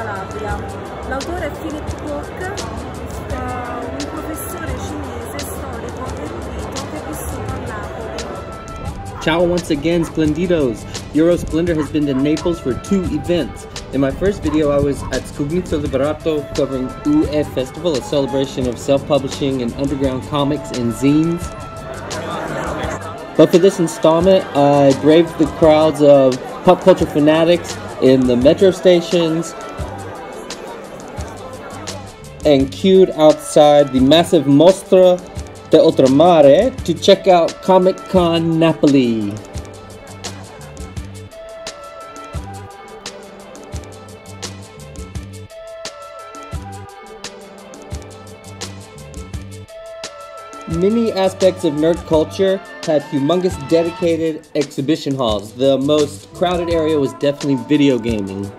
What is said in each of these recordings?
Calabria. L'autore è Philip eh, un professore cinese, storico, erudito che vissuto a Napoli. Ciao once again, Splendidos! Euro Splendor has been to Naples for two events. In my first video, I was at Scugnizzo Liberato covering UE Festival, a celebration of self-publishing and underground comics and zines. But for this installment, I braved the crowds of pop culture fanatics in the metro stations and queued outside the massive Mostra d'Oltremare to check out Comic Con Napoli. Many aspects of nerd culture had humongous dedicated exhibition halls. The most crowded area was definitely video gaming.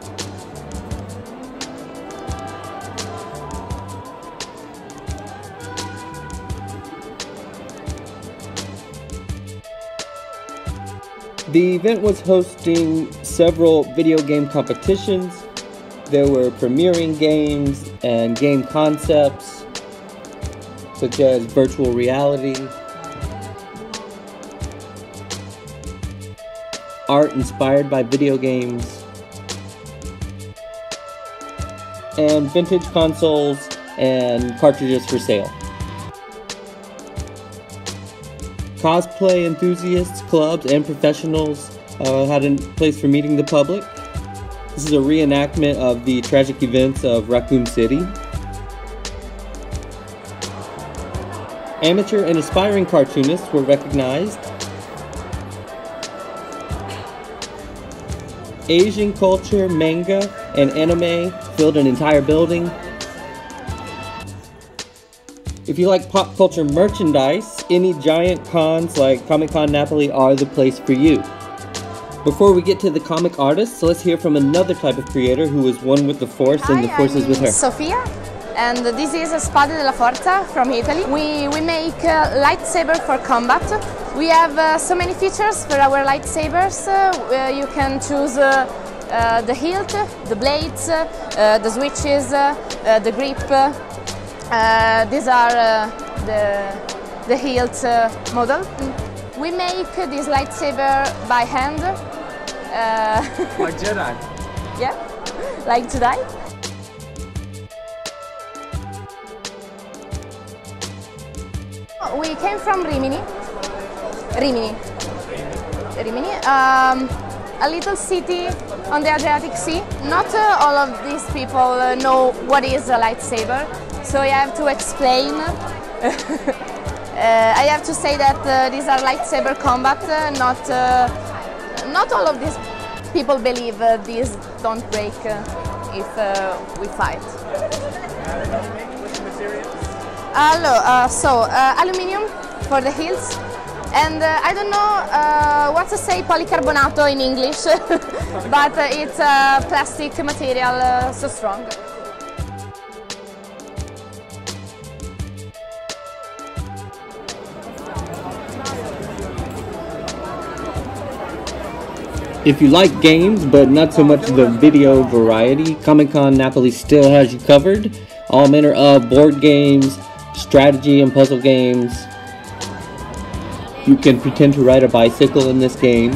The event was hosting several video game competitions. There were premiering games and game concepts, such as virtual reality, art inspired by video games, and vintage consoles and cartridges for sale. Cosplay enthusiasts, clubs, and professionals uh, had a place for meeting the public. This is a reenactment of the tragic events of Raccoon City. Amateur and aspiring cartoonists were recognized. Asian culture, manga, and anime filled an entire building. If you like pop culture merchandise, any giant cons like Comic Con Napoli are the place for you. Before we get to the comic artists, let's hear from another type of creator who is one with the Force and the Force is with her. Sofia, and this is Spade della Forza from Italy. We, we make uh, lightsaber for combat. We have uh, so many features for our lightsabers. Uh, you can choose uh, uh, the hilt, the blades, uh, the switches, uh, uh, the grip. Uh, these are uh, the, the hilt uh, model. We make this lightsaber by hand. Uh, Like Jedi. yeah, like Jedi. We came from Rimini. Rimini. Rimini, um, a little city on the Adriatic Sea. Not uh, all of these people uh, know what is a lightsaber, so I have to explain. Uh, I have to say that uh, these are lightsaber combat, uh, not not all of these people believe these don't break if we fight. Uh, so aluminium for the heels, and uh, I don't know uh, what to say polycarbonato in English, but uh, it's a plastic material so strong. If you like games, but not so much the video variety, Comic Con Napoli still has you covered. All manner of board games, strategy and puzzle games. You can pretend to ride a bicycle in this game.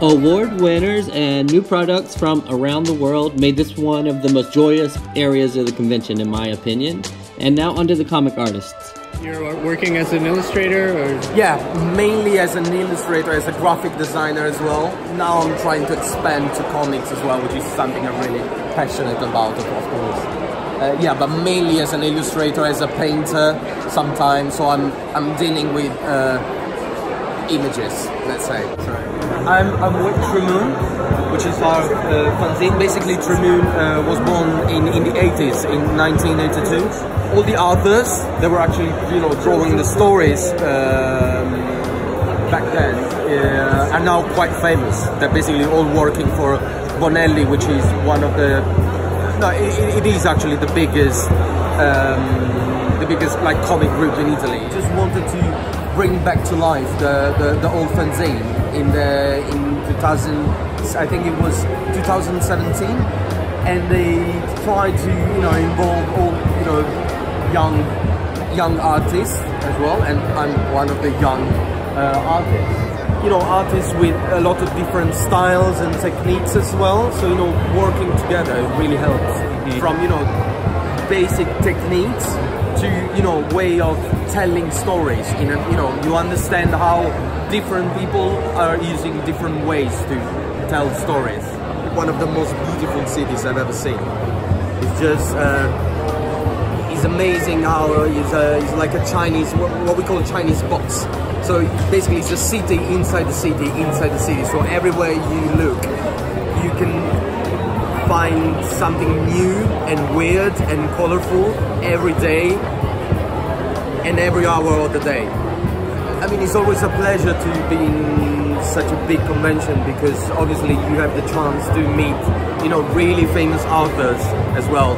Award winners and new products from around the world made this one of the most joyous areas of the convention, in my opinion. And now, onto the comic artists. You're working as an illustrator or Yeah, mainly as an illustrator, as a graphic designer as well. Now I'm trying to expand to comics as well, which is something I'm really passionate about, of course. Uh, yeah, but mainly as an illustrator, as a painter sometimes. So I'm I'm dealing with uh, images, let's say. I'm, I'm with Tremoon, which is our uh, fanzine. Basically, Tremoon uh, was born in, in the 80s, in 1982. All the authors, they were actually, you know, drawing the stories um, back then, uh, are now quite famous. They're basically all working for Bonelli, which is one of the, no, it, it is actually the biggest, um, the biggest like comic group in Italy. Just wanted to bring back to life the, the, the old fanzine in the in 2000 I think it was 2017 and they try to you know involve all you know young young artists as well, and I'm one of the young uh, artists. You know, artists with a lot of different styles and techniques as well. So you know, working together really helps. From you know basic techniques to you know way of telling stories in a, you know you understand how different people are using different ways to tell stories. One of the most beautiful cities i've ever seen. It's just uh, it's amazing how it's, uh, it's like a chinese what, we call a chinese box. So basically it's a city inside the city inside the city. So everywhere you look you can find something new and weird and colorful every day and every hour of the day. I mean, it's always a pleasure to be in such a big convention because obviously you have the chance to meet, you know, really famous authors as well,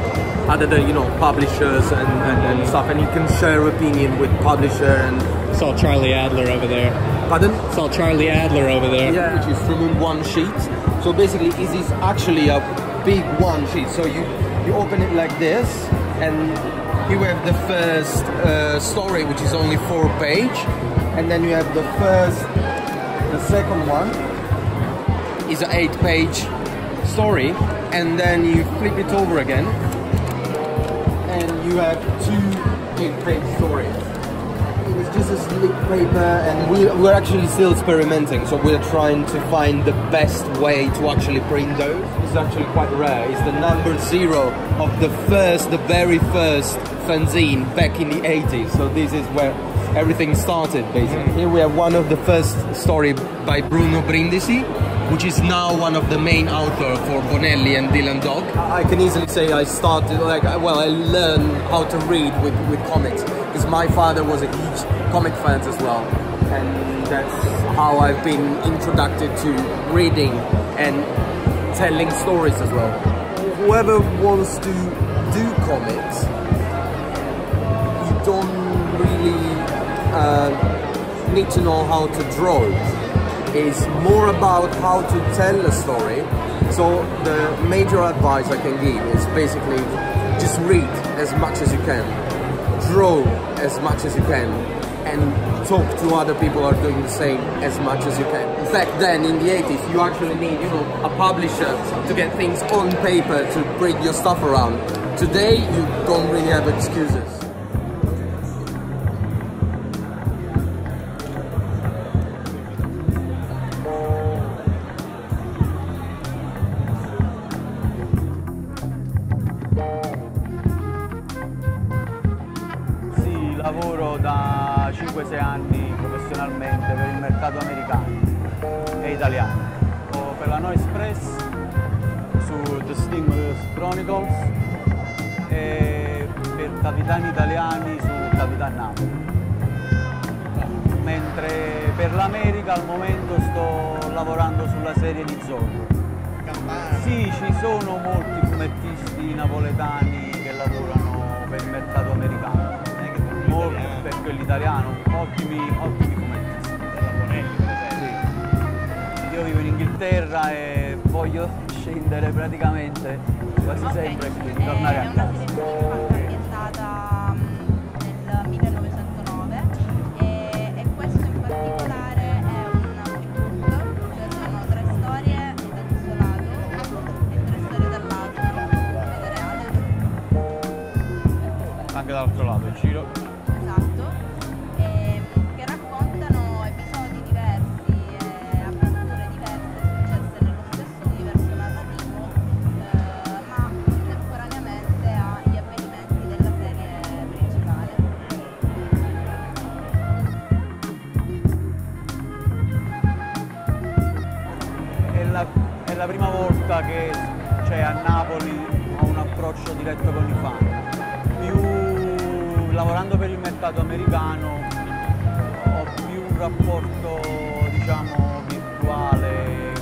other than, you know, publishers and, and, and stuff, and you can share opinion with publisher and... Saw Charlie Adler over there. Pardon? Saw Charlie Adler over there. Yeah. Which is from one sheet. So basically, it is actually a big one sheet. So you, you open it like this, and you have the first uh, story, which is only four page, and then you have the first, the second one is an eight page story, and then you flip it over again, and you have two eight page stories. It is slick paper, and we, we're actually still experimenting, so we're trying to find the best way to actually print those. It's actually quite rare. It's the number zero of the first, the very first fanzine back in the 80s. So this is where everything started, basically. Here we have one of the first story by Bruno Brindisi, which is now one of the main author for Bonelli and Dylan Dog. I can easily say I started, like, well, I learned how to read with, with comics because my father was a huge comic fans as well. And that's how I've been introduced to reading and telling stories as well. Whoever wants to do comics, you don't really uh, need to know how to draw. It's more about how to tell a story. So the major advice I can give is basically just read as much as you can, draw as much as you can, and talk to other people are doing the same as much as you can. In fact, then, in the 80s, you actually need, you know, a publisher to get things on paper to bring your stuff around. Today, you don't really have excuses. Italiano. Lavoro per la No Express su The Stimulus Chronicles e per capitani italiani su Capitan Napoli. Mentre per l'America al momento sto lavorando sulla serie di Zorro. Sì, ci sono molti fumettisti napoletani che lavorano per il mercato americano, molti per quello italiano, ottimi, ottimi fumettisti. Io vivo in Inghilterra e voglio scendere praticamente quasi sempre e quindi tornare a una casa. La, è la prima volta che c'è a Napoli ho un approccio diretto con i fan. Più lavorando per il mercato americano ho più un rapporto diciamo virtuale